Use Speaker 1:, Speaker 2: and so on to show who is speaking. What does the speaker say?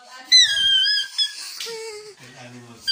Speaker 1: animals.
Speaker 2: And animals.